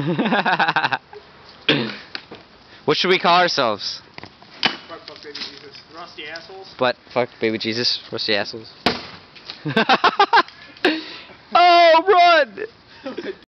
what should we call ourselves? Fuck, fuck, baby Jesus. Rusty assholes. But fuck baby Jesus, rusty assholes. oh, run!